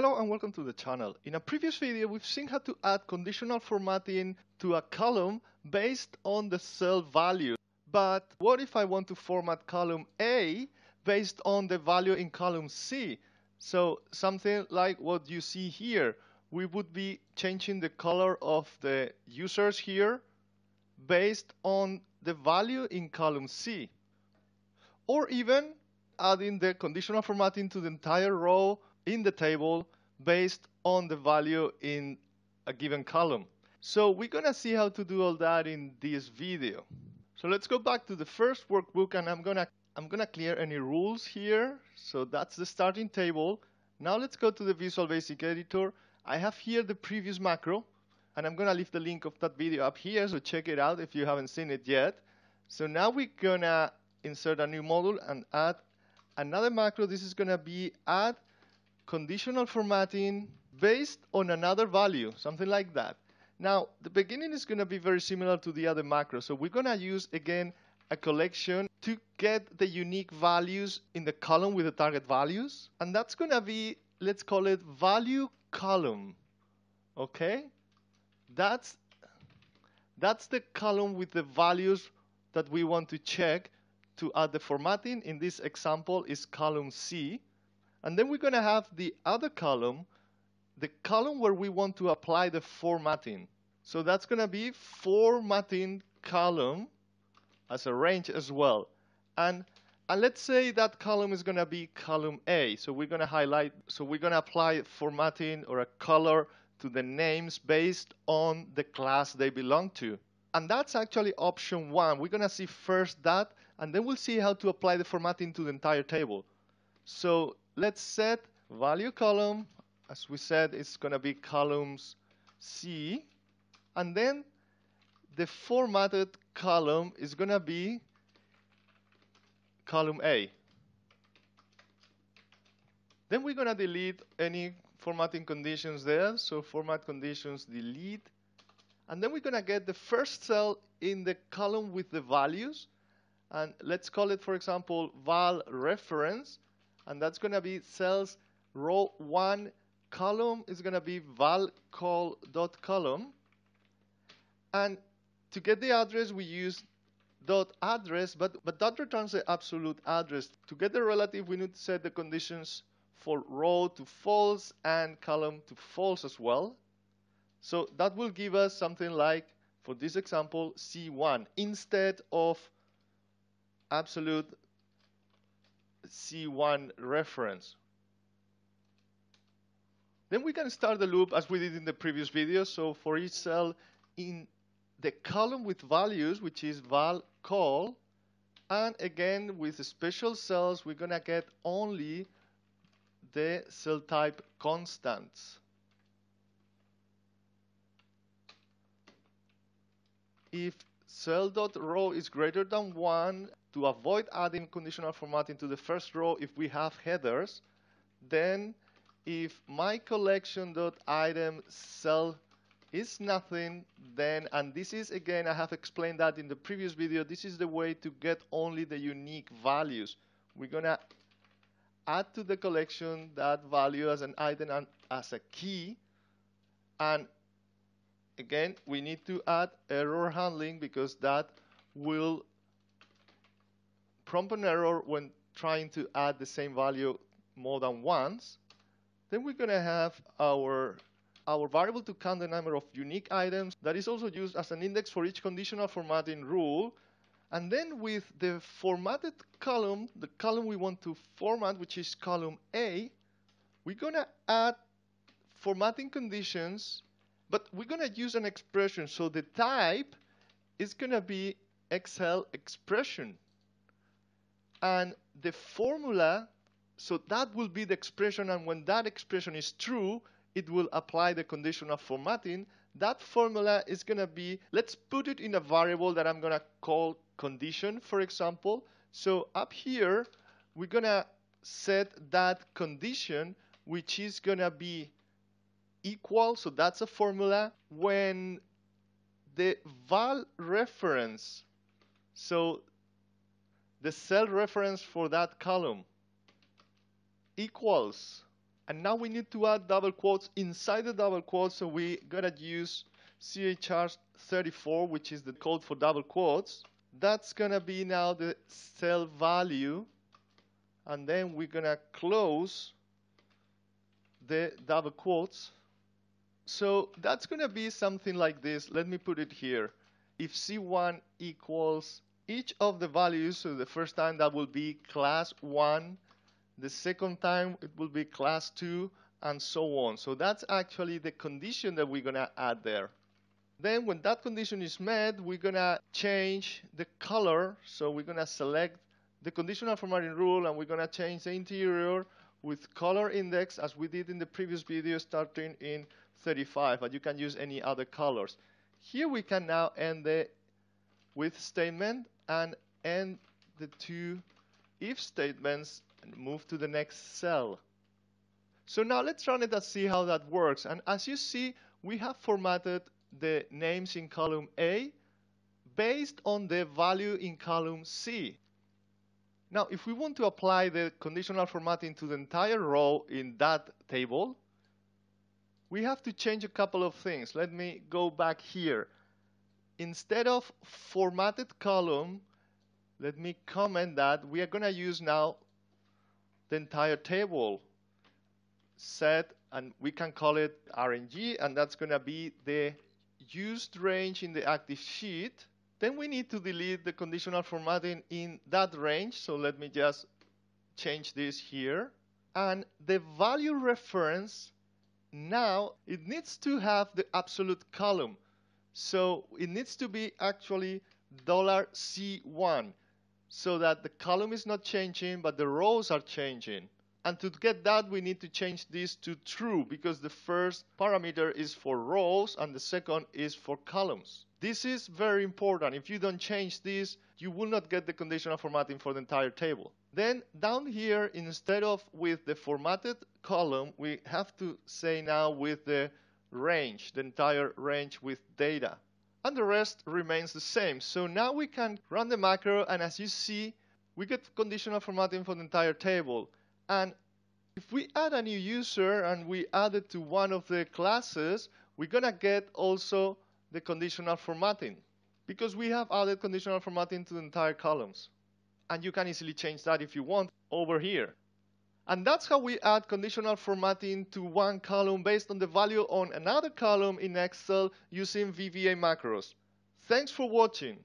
Hello and welcome to the channel. In a previous video, we've seen how to add conditional formatting to a column based on the cell value. But what if I want to format column A based on the value in column C? So something like what you see here. We would be changing the color of the users here based on the value in column C. Or even adding the conditional formatting to the entire row in the table based on the value in a given column. So we're going to see how to do all that in this video. So let's go back to the first workbook and I'm going to I'm going to clear any rules here. So that's the starting table. Now let's go to the Visual Basic Editor. I have here the previous macro and I'm going to leave the link of that video up here so check it out if you haven't seen it yet. So now we're going to insert a new module and add another macro. This is going to be add conditional formatting based on another value, something like that. Now, the beginning is going to be very similar to the other macro. So we're going to use, again, a collection to get the unique values in the column with the target values. And that's going to be, let's call it value column. Okay? That's, that's the column with the values that we want to check to add the formatting. In this example is column C. And then we're going to have the other column, the column where we want to apply the formatting. So that's going to be formatting column as a range as well. And, and let's say that column is going to be column A. So we're going to highlight, so we're going to apply formatting or a color to the names based on the class they belong to. And that's actually option one. We're going to see first that, and then we'll see how to apply the formatting to the entire table. So let's set value column, as we said, it's going to be columns C. And then the formatted column is going to be column A. Then we're going to delete any formatting conditions there. So format conditions delete. And then we're going to get the first cell in the column with the values. And let's call it, for example, val reference and that's going to be cells row 1 column is going to be val call dot column and to get the address we use dot address but but that returns the absolute address. To get the relative we need to set the conditions for row to false and column to false as well. So that will give us something like for this example c1 instead of absolute C1 reference. Then we can start the loop as we did in the previous video. So for each cell in the column with values, which is val call, and again with special cells, we're going to get only the cell type constants. If cell.row is greater than 1 to avoid adding conditional formatting to the first row if we have headers, then if my collection.item cell is nothing, then, and this is again, I have explained that in the previous video, this is the way to get only the unique values. We're gonna add to the collection that value as an item and as a key, and again, we need to add error handling because that will prompt an error when trying to add the same value more than once, then we're going to have our our variable to count the number of unique items that is also used as an index for each conditional formatting rule. And then with the formatted column, the column we want to format, which is column A, we're going to add formatting conditions, but we're going to use an expression. So the type is going to be Excel expression and the formula, so that will be the expression, and when that expression is true, it will apply the condition of formatting. That formula is going to be, let's put it in a variable that I'm going to call condition, for example. So up here, we're going to set that condition, which is going to be equal, so that's a formula, when the val reference, so the cell reference for that column equals And now we need to add double quotes inside the double quotes, so we gotta use CHR34, which is the code for double quotes. That's gonna be now the cell value, and then we're gonna close the double quotes. So that's gonna be something like this. Let me put it here. If C1 equals each of the values, so the first time that will be class 1, the second time it will be class 2, and so on. So that's actually the condition that we're going to add there. Then when that condition is met, we're going to change the color. So we're going to select the conditional formatting rule, and we're going to change the interior with color index as we did in the previous video starting in 35, but you can use any other colors. Here we can now end the with statement and end the two if statements and move to the next cell. So now let's run it and see how that works. And as you see, we have formatted the names in column A based on the value in column C. Now, if we want to apply the conditional formatting to the entire row in that table, we have to change a couple of things. Let me go back here. Instead of formatted column, let me comment that we are going to use now the entire table set and we can call it RNG and that's going to be the used range in the active sheet. Then we need to delete the conditional formatting in that range. So let me just change this here. And the value reference now it needs to have the absolute column. So it needs to be actually dollar $C1 so that the column is not changing, but the rows are changing. And to get that, we need to change this to true because the first parameter is for rows and the second is for columns. This is very important. If you don't change this, you will not get the conditional formatting for the entire table. Then down here, instead of with the formatted column, we have to say now with the range, the entire range with data and the rest remains the same. So now we can run the macro and as you see, we get conditional formatting for the entire table. And if we add a new user and we add it to one of the classes, we're gonna get also the conditional formatting because we have added conditional formatting to the entire columns. And you can easily change that if you want over here. And that's how we add conditional formatting to one column based on the value on another column in Excel using VBA macros. Thanks for watching.